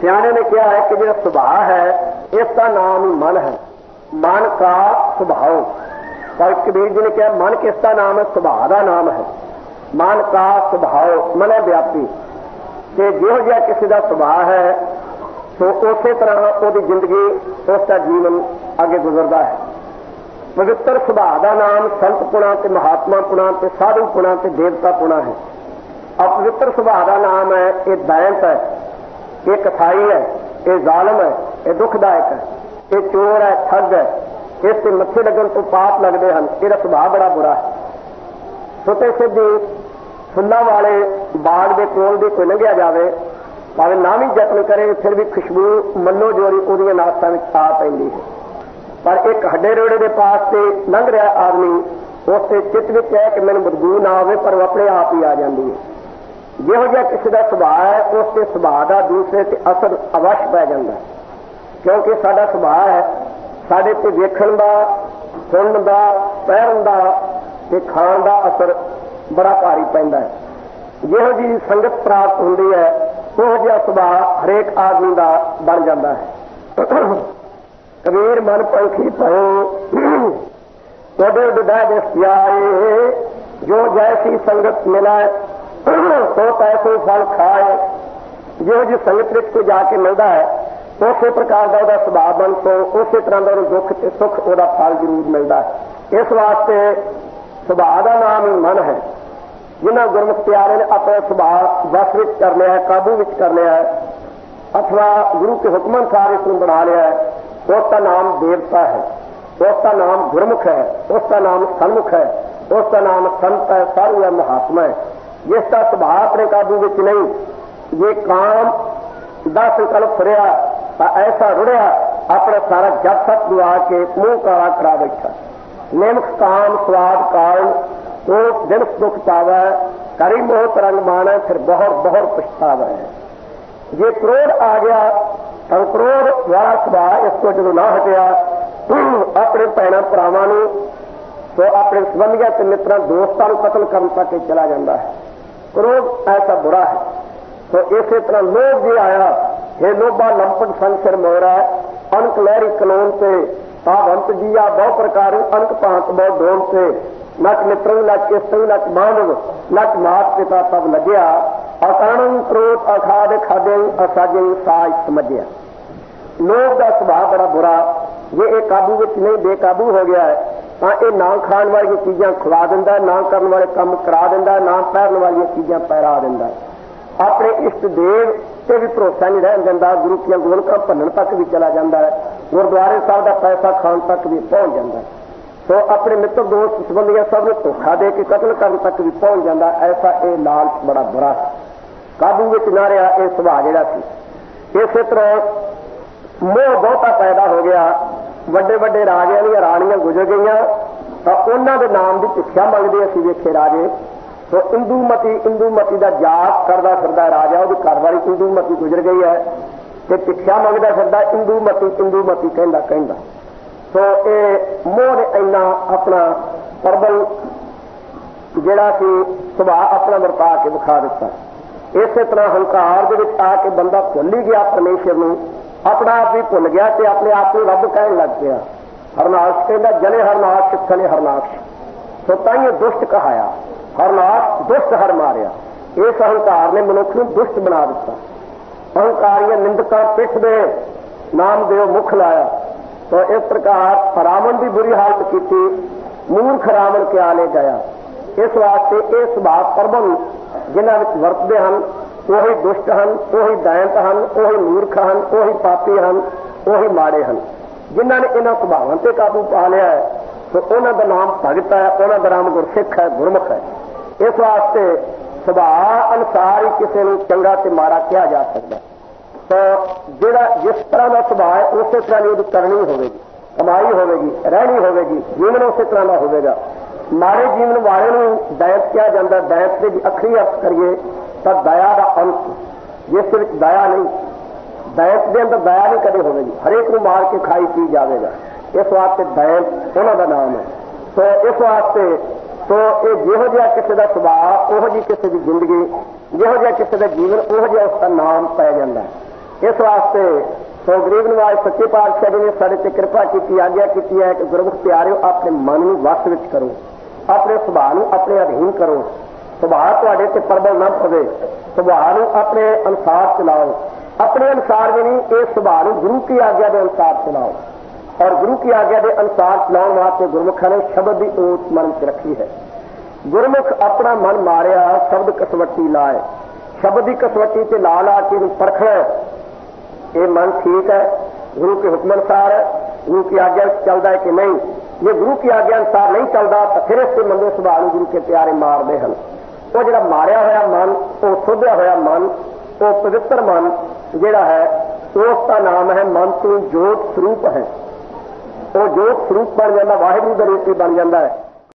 ਸਿਆਣੇ ਨੇ ਕਿਹਾ ਹੈ ਕਿ ਜਿਹੜਾ ਸੁਭਾਅ ਹੈ, ਇਸ ਦਾ ਨਾਮ ਹੀ ਮਨ ਹੈ। ਮਨ ਦਾ ਸੁਭਾਅ ਪਰ ਕਬੀਰ ਜੀ ਨੇ ਕਿਹਾ, ਮਨ ਕਿਸ ਦਾ ਨਾਮ ਹੈ? ਸੁਭਾਅ ਦਾ ਨਾਮ ਹੈ। ਮਨ ਦਾ ਸੁਭਾਅ ਮਨ ਹੈ ਵਿਆਪੀ। ਤੇ ਜਿਹੋ ਜਿਹਾ ਕਿਸੇ ਦਾ ਸੁਭਾਅ ਹੈ, ਸੋ ਉਸੇ ਤਰ੍ਹਾਂ ਉਹਦੀ ਜ਼ਿੰਦਗੀ, ਉਸ ਦਾ ਜੀਵਨ ਅੱਗੇ ਗੁਜ਼ਰਦਾ ਹੈ। ਪਵਿੱਤਰ ਸੁਭਾਅ ਦਾ ਨਾਮ ਸੰਤ ਪੁਣਾ ਤੇ ਮਹਾਤਮਾ ਪੁਣਾ ਤੇ ਸਾਧੂ ਪੁਣਾ ਤੇ ਦੇਵਤਾ ਪੁਣਾ ਹੈ। ਅਪਵਿੱਤਰ ਸੁਭਾਅ ਦਾ ਨਾਮ ਹੈ, ਇਹ ਦੈਂਤ ਹੈ। ਇਹ ਕਥਾਈ ਹੈ, ਇਹ ਜ਼ਾਲਮ ਹੈ, ਇਹ ਦੁਖਦਾਇਕ ਹੈ, ਇਹ ਚੋਰ ਹੈ, ਠੱਗ ਹੈ। ਇਸ ਤੇ ਮੱਥੇ ਲੱਗਣ ਤੋਂ ਪਾਪ ਲੱਗਦੇ ਹਨ, ਇਹਦਾ ਸੁਭਾਅ ਬੜਾ ਬੁਰਾ ਹੈ। ਸੁਤੇ ਸਿੱਧੀ ਫੁੱਲਾਂ ਵਾਲੇ ਬਾਗ ਦੇ ਕੋਲ ਦੀ ਕੋਈ ਲੰਘਿਆ ਜਾਵੇ, ਭਾਵੇਂ ਨਾ ਵੀ ਯਤਨ ਕਰੇ, ਫਿਰ ਵੀ ਖੁਸ਼ਬੂ ਮੱਲੋ ਜੋਰੀ ਉਹਦੀਆਂ ਨਾਸਾਂ ਵਿੱਚ ਆ ਪੈਂਦੀ ਹੈ। ਪਰ ਇੱਕ ਹੱਡੇ ਰੋੜੇ ਦੇ ਪਾਸ ਤੇ ਲੰਘ ਰਿਹਾ ਆਦਮੀ, ਉਸ ਤੇ ਚਿੱਤ ਵਿੱਚ ਹੈ ਕਿ ਮੈਨੂੰ ਬਦਬੂ ਨਾ ਆਵੇ, ਪਰ ਉਹ ਆਪਣੇ ਆਪ ਹੀ ਆ ਜਾਂਦੀ ਹੈ। ਜਿਹੋ ਜਿਹਾ ਕਿਸੇ ਦਾ ਸੁਭਾਅ ਹੈ, ਉਸ ਦੇ ਸੁਭਾਅ ਦਾ ਦੂਸਰੇ ਤੇ ਅਸਰ ਅਵਸ਼ ਪੈ ਜਾਂਦਾ ਕਿਉਂਕਿ ਸਾਡਾ ਸੁਭਾਅ ਹੈ, ਸਾਡੇ ਤੇ ਵੇਖਣ ਦਾ, ਸੁਣਨ ਦਾ, ਪਹਿਰਨ ਦਾ ਤੇ ਖਾਣ ਦਾ ਅਸਰ ਬੜਾ ਭਾਰੀ ਪੈਂਦਾ ਹੈ। ਜਿਹੋ ਜੀ ਸੰਗਤ ਪ੍ਰਾਪਤ ਹੁੰਦੀ ਹੈ, ਉਹ ਜਿਹਾ ਸੁਭਾਅ ਹਰੇਕ ਆਦਮੀ ਦਾ ਬਣ ਜਾਂਦਾ ਹੈ। ਕਬੀਰ ਮਨ ਪੰਖੀ ਭਇਓ ਤਦੇ ਉਡਦਾ ਜਿਸ ਆਏ ਜੋ ਜੈਸੀ ਸੰਗਤ ਮਿਲਾਏ ਸੋ ਪੈਸੇ ਫਲ ਖਾਏ। ਜਿਹੋ ਜੀ ਸੰਗਤ ਵਿੱਚ ਕੋਈ ਜਾ ਕੇ ਮਿਲਦਾ ਹੈ, ਉਸੇ ਪ੍ਰਕਾਰ ਦਾ ਉਹਦਾ ਸੁਭਾਅ ਬਣ ਤੋਂ ਉਸੇ ਤਰ੍ਹਾਂ ਦਾ ਉਹਨੂੰ ਦੁੱਖ ਤੇ ਸੁੱਖ, ਉਹਦਾ ਫਲ ਜ਼ਰੂਰ ਮਿਲਦਾ ਹੈ। ਇਸ ਵਾਸਤੇ ਸੁਭਾਅ ਦਾ ਨਾਮ ਹੀ ਮਨ ਹੈ। ਜਿਨ੍ਹਾਂ ਗੁਰਮੁਖ ਪਿਆਰੇ ਨੇ ਆਪਣਾ ਸੁਭਾਅ ਵਸ ਵਿੱਚ ਕਰ ਲਿਆ ਹੈ, ਕਾਬੂ ਵਿੱਚ ਕਰ ਲਿਆ ਹੈ, ਅਥਵਾ ਗੁਰੂ ਕੇ ਹੁਕਮ ਅਨੁਸਾਰ ਇਸ ਨੂੰ ਬਣਾ ਲਿਆ ਹੈ, ਉਸ ਦਾ ਨਾਮ ਦੇਵਤਾ ਹੈ। ਉਸ ਦਾ ਨਾਮ ਗੁਰਮੁਖ ਹੈ, ਉਸ ਦਾ ਨਾਮ ਸਨਮੁਖ ਹੈ, ਉਸ ਦਾ ਨਾਮ ਸੰਤ ਹੈ ਸਾਰੂ ਹੈ ਮਹਾਤਮਾ ਹੈ। ਜਿਸ ਦਾ ਸੁਭਾਅ ਆਪਣੇ ਕਾਬੂ ਵਿੱਚ ਨਹੀਂ। ਜੇ ਕਾਮ ਦਾ ਸੰਕਲਪ ਫਰਿਆ, ਤਾਂ ਐਸਾ ਰੁੜਿਆ, ਆਪਣਾ ਸਾਰਾ ਜਪ ਸਤ ਦੁਆ ਕੇ ਮੂੰਹ ਕਾਲਾ ਕਰਾ ਬੈਠਾ। ਨਿਮਕ ਕਾਮ ਸਵਾਦ ਕਾਲ ਉਹ ਦਿਨ ਦੁਖ ਪਾਵੈ, ਕਰੀ ਮੋਹ ਤਰੰਗ ਮਾਣਾ, ਫਿਰ ਬਹੁਤ ਬਹੁਤ ਪਛਤਾਵਾ ਹੈ। ਜੇ ਕਰੋੜ ਆ ਗਿਆ, ਤਾਂ ਕਰੋੜ ਵਾਲਾ ਸੁਭਾਅ ਇਸ ਤੋਂ ਜਦੋਂ ਨਾ ਹਟਿਆ, ਆਪਣੇ ਭੈਣਾਂ ਭਰਾਵਾਂ ਨੂੰ ਸੋ ਆਪਣੇ ਸੰਬੰਧੀਆਂ ਤੇ ਮਿੱਤਰਾਂ, ਦੋਸਤਾਂ ਨੂੰ ਕਤਲ ਕਰਨ ਤੱਕ ਚਲਾ ਜਾਂਦਾ ਹੈ। ਕ੍ਰੋਧ ਐਸਾ ਬੁਰਾ ਹੈ ਸੋ ਇਸੇ ਤਰ੍ਹਾਂ ਲੋਭ ਵੀ ਆਇਆ ਇਹ ਲੋਭਾ ਲੰਪਟ ਸੰਸਰ ਮੋਰਾ ਅਨਕ ਲਹਿਰੀ ਕਲੋਨ ਤੇ ਤਾਵੰਤ ਜੀਆ ਬਹੁ ਪ੍ਰਕਾਰ ਅਨਕ ਭਾਂਤ ਬਹੁ ਡੋਮ ਤੇ ਨਕ ਮਿੱਤਰੰ ਨਕ ਇਸਤੰ ਨਕ ਬਾਂਧਵ ਨਕ ਮਾਤ ਪਿਤਾ ਸਭ ਲੱਗਿਆ ਅਕਰਣੰ ਕ੍ਰੋਧ ਅਖਾਦ ਖਾਦੇ ਅਸਾਜੇ ਸਾਜ ਸਮਝਿਆ ਲੋਭ ਦਾ ਸੁਭਾਅ ਬੜਾ ਬੁਰਾ ਜੇ ਇਹ ਕਾਬੂ ਵਿੱਚ ਨਹੀਂ ਬੇਕਾਬੂ ਹੋ ਗਿਆ ਹੈ ਤਾਂ ਇਹ ਨਾ ਖਾਣ ਵਾਲੀਆਂ ਚੀਜ਼ਾਂ ਖਵਾ ਦਿੰਦਾ, ਨਾ ਕਰਨ ਵਾਲੇ ਕੰਮ ਕਰਾ ਦਿੰਦਾ, ਨਾ ਪਹਿਰਨ ਵਾਲੀਆਂ ਚੀਜ਼ਾਂ ਪਹਿਰਾ ਦਿੰਦਾ। ਆਪਣੇ ਇਸ਼ਟ ਦੇਵ ਤੇ ਵੀ ਭਰੋਸਾ ਨਹੀਂ ਰਹਿਣ ਦਿੰਦਾ, ਗੁਰੂ ਕੀਆਂ ਗੋਲਕਾਂ ਭੰਨਣ ਤੱਕ ਵੀ ਚਲਾ ਜਾਂਦਾ ਹੈ, ਗੁਰਦੁਆਰੇ ਸਾਹਿਬ ਦਾ ਪੈਸਾ ਖਾਣ ਤੱਕ ਵੀ ਪਹੁੰਚ ਜਾਂਦਾ ਹੈ। ਸੋ ਆਪਣੇ ਮਿੱਤਰ ਦੋਸਤ ਸੰਬੰਧੀਆਂ ਸਭ ਨੂੰ ਧੋਖਾ ਦੇ ਕੇ ਕਤਲ ਕਰਨ ਤੱਕ ਵੀ ਪਹੁੰਚ ਜਾਂਦਾ, ਐਸਾ ਇਹ ਲਾਲਚ ਬੜਾ ਬੁਰਾ ਹੈ। ਕਾਬੂ ਵਿੱਚ ਨਾ ਰਿਹਾ ਇਹ ਸੁਭਾਅ ਜਿਹੜਾ ਸੀ। ਇਸੇ ਤਰ੍ਹਾਂ ਮੋਹ ਬਹੁਤਾ ਪੈਦਾ ਹੋ ਗਿਆ। ਵੱਡੇ ਵੱਡੇ ਰਾਜਿਆਂ ਦੀਆਂ ਰਾਣੀਆਂ ਗੁਜ਼ਰ ਗਈਆਂ। ਤਾਂ ਉਹਨਾਂ ਦੇ ਨਾਮ ਦੀ ਭਿੱਖਿਆ ਮੰਗਦੇ ਅਸੀਂ ਵੇਖੇ ਰਾਜੇ। ਸੋ ਇੰਦੂਮਤੀ ਇੰਦੂਮਤੀ ਦਾ ਜਾਪ ਕਰਦਾ ਫਿਰਦਾ ਰਾਜਾ, ਉਹਦੀ ਘਰਵਾਲੀ ਇੰਦੂਮਤੀ ਗੁਜ਼ਰ ਗਈ ਹੈ ਤੇ ਭਿੱਖਿਆ ਮੰਗਦਾ ਫਿਰਦਾ, ਇੰਦੂਮਤੀ ਇੰਦੂਮਤੀ ਕਹਿੰਦਾ ਕਹਿੰਦਾ। ਸੋ ਇਹ ਮੋਹ ਨੇ ਇੰਨਾ ਆਪਣਾ ਪਰਬਲ ਜਿਹੜਾ ਸੀ ਸੁਭਾਅ ਆਪਣਾ ਵਰਤਾ ਕੇ ਵਿਖਾ ਦਿੱਤਾ। ਇਸੇ ਤਰ੍ਹਾਂ ਹੰਕਾਰ ਦੇ ਵਿੱਚ ਆ ਕੇ ਬੰਦਾ ਭੁੱਲ ਹੀ ਗਿਆ ਪਰਮੇਸ਼ਰ ਨੂੰ। ਆਪਣਾ ਆਪ ਵੀ ਭੁੱਲ ਗਿਆ ਤੇ ਆਪਣੇ ਆਪ ਨੂੰ ਰੱਬ ਕਹਿਣ ਲੱਗ ਪਿਆ, ਹਰਨਾਸ਼ ਕਹਿੰਦਾ ਜਲੇ ਹਰਨਾਸ਼ ਚਿੱਥਲੇ ਹਰਨਾਸ਼। ਸੋ ਤਾਈਓ ਦੁਸ਼ਟ ਕਹਾਇਆ, ਹਰਨਾਸ਼ ਦੁਸ਼ਟ ਹਰ ਮਾਰਿਆ। ਇਸ ਅਹੰਕਾਰ ਨੇ ਮਨੁੱਖ ਨੂੰ ਦੁਸ਼ਟ ਬਣਾ ਦਿੱਤਾ। ਅਹੰਕਾਰੀਆਂ ਨਿੰਦਕਾਂ ਪਿੱਠ ਦੇ ਨਾਮ ਦੇਵ ਮੁਖ ਲਾਇਆ। ਤੋ ਇਸ ਪ੍ਰਕਾਰ ਰਾਵਣ ਦੀ ਬੁਰੀ ਹਾਲਤ ਕੀਤੀ, ਮੂਰਖ ਰਾਵਣ ਕਿਆ ਲੈ ਗਿਆ। ਇਸ ਵਾਸਤੇ ਇਹ ਸੁਭਾਅ ਪਰਬਨ ਜਿਨ੍ਹਾਂ ਵਿੱਚ ਵਰਤਦੇ ਹਨ ਉਹੀ ਦੁਸ਼ਟ ਹਨ, ਉਹੀ ਦੈਂਤ ਹਨ, ਉਹੀ ਮੂਰਖ ਹਨ, ਉਹੀ ਪਾਪੀ ਹਨ, ਉਹੀ ਮਾੜੇ ਹਨ। ਜਿਨ੍ਹਾਂ ਨੇ ਇਹਨਾਂ ਸੁਭਾਵਾਂ ਤੇ ਕਾਬੂ ਪਾ ਲਿਆ ਹੈ, ਸੋ ਉਹਨਾਂ ਦਾ ਨਾਮ ਭਗਤ ਹੈ, ਉਹਨਾਂ ਦਾ ਨਾਮ ਗੁਰਸਿੱਖ ਹੈ, ਗੁਰਮੁਖ ਹੈ। ਇਸ ਵਾਸਤੇ ਸੁਭਾਅ ਅਨੁਸਾਰ ਹੀ ਕਿਸੇ ਨੂੰ ਚੰਗਾ ਤੇ ਮਾੜਾ ਕਿਹਾ ਜਾ ਸਕਦਾ ਤਾਂ ਜਿਹੜਾ ਜਿਸ ਤਰ੍ਹਾਂ ਦਾ ਸੁਭਾਅ ਹੈ, ਉਸੇ ਤਰ੍ਹਾਂ ਦੀ ਉਹਦੀ ਕਰਨੀ ਹੋਵੇਗੀ, ਕਮਾਈ ਹੋਵੇਗੀ, ਰਹਿਣੀ ਹੋਵੇਗੀ, ਜੀਵਨ ਉਸੇ ਤਰ੍ਹਾਂ ਦਾ ਹੋਵੇਗਾ। ਮਾੜੇ ਜੀਵਨ ਵਾਲੇ ਨੂੰ ਦਇਤ ਕਿਹਾ ਜਾਂਦਾ ਦਇਤ ਦੇ ਅਖਰੀ ਅਰਥ ਕਰੀਏ ਤਾਂ ਦਇਆ ਦਾ ਅੰਤ। ਜਿਸ ਵਿੱਚ ਦਇਆ ਨਹੀਂ ਦਇਤ ਦੇ ਅੰਦਰ ਦਇਆ ਨਹੀਂ ਕਦੇ ਹੋਵੇਗੀ। ਹਰੇਕ ਨੂੰ ਮਾਰ ਕੇ ਖਾਈ ਪੀ ਜਾਵੇਗਾ। ਇਸ ਵਾਸਤੇ ਦਇਤ ਉਹਨਾਂ ਦਾ ਨਾਮ ਹੈ। ਸੋ ਇਸ ਵਾਸਤੇ ਸੋ ਇਹ ਜਿਹੋ ਜਿਹਾ ਕਿਸੇ ਦਾ ਸੁਭਾਅ, ਉਹੋ ਜਿਹੀ ਕਿਸੇ ਦੀ ਜ਼ਿੰਦਗੀ, ਜਿਹੋ ਜਿਹਾ ਕਿਸੇ ਦਾ ਜੀਵਨ, ਉਹੋ ਜਿਹਾ ਉਸ ਦਾ ਨਾਮ ਪੈ ਜਾਂਦਾ ਹੈ। ਇਸ ਵਾਸਤੇ ਸੋ ਗਰੀਬ ਨਿਵਾਜ ਸੱਚੇ ਪਾਤਸ਼ਾਹ ਜੀ ਨੇ ਸਾਡੇ ਤੇ ਕਿਰਪਾ ਕੀਤੀ, ਆਗਿਆ ਕੀਤੀ ਹੈ ਕਿ ਗੁਰਮੁਖ ਪਿਆਰਿਓ, ਆਪਣੇ ਮਨ ਨੂੰ ਵਸ ਵਿੱਚ ਕਰੋ। ਆਪਣੇ ਸੁਭਾਅ ਨੂੰ ਆਪਣੇ ਅਧੀਨ ਕਰੋ। ਸੁਭਾਅ ਤੁਹਾਡੇ ਤੇ ਪਰਬਲ ਨਾ ਪਵੇ। ਸੁਭਾਅ ਨੂੰ ਆਪਣੇ ਅਨੁਸਾਰ ਚਲਾਓ। ਆਪਣੇ ਅਨੁਸਾਰ ਵੀ ਨਹੀਂ, ਇਹ ਸੁਭਾਅ ਨੂੰ ਗੁਰੂ ਕੀ ਆਗਿਆ ਦੇ ਅਨੁਸਾਰ ਚਲਾਓ। ਔਰ ਗੁਰੂ ਕੀ ਆਗਿਆ ਦੇ ਅਨੁਸਾਰ ਚਲਾਉਣ ਵਾਸਤੇ ਗੁਰਮੁਖਾਂ ਨੇ ਸ਼ਬਦ ਦੀ ਓਟ ਮਨ ਚ ਰੱਖੀ ਹੈ। ਗੁਰਮੁਖ ਆਪਣਾ ਮਨ ਮਾਰਿਆ, ਸ਼ਬਦ ਕਸਵੱਟੀ ਲਾਏ। ਸ਼ਬਦ ਦੀ ਕਸਵੱਟੀ ਤੇ ਲਾ ਲਾ ਕੇ ਇਹਨੂੰ ਪਰਖਣਾ ਇਹ ਮਨ ਠੀਕ ਹੈ, ਗੁਰੂ ਕੇ ਹੁਕਮ ਅਨੁਸਾਰ ਹੈ। ਗੁਰੂ ਕੀ ਆਗਿਆ ਚੱਲਦਾ ਹੈ ਕਿ ਨਹੀਂ? ਜੇ ਗੁਰੂ ਕੀ ਆਗਿਆ ਅਨੁਸਾਰ ਨਹੀਂ ਚੱਲਦਾ, ਤਾਂ ਫਿਰ ਇਸ ਤੇ ਮੰਦੇ ਸੁਭਾਅ ਨੂੰ ਗੁਰੂ ਕੇ ਪਿਆਰੇ ਮਾਰਦੇ ਹਨ। ਉਹ ਜਿਹੜਾ ਮਾਰਿਆ ਹੋਇਆ ਮਨ, ਉਹ ਸੋਧਿਆ ਹੋਇਆ ਮਨ, ਉਹ ਪਵਿੱਤਰ ਮਨ ਜਿਹੜਾ ਹੈ, ਉਸ ਦਾ ਨਾਮ ਹੈ ਮਨ ਤੋਂ ਜੋਤ ਸਰੂਪ ਹੈ। ਉਹ ਜੋਤ ਸਰੂਪ ਬਣ ਜਾਂਦਾ, ਵਾਹਿਗੁਰੂ ਦਾ ਰੂਪ ਬਣ ਜਾਂਦਾ ਹੈ।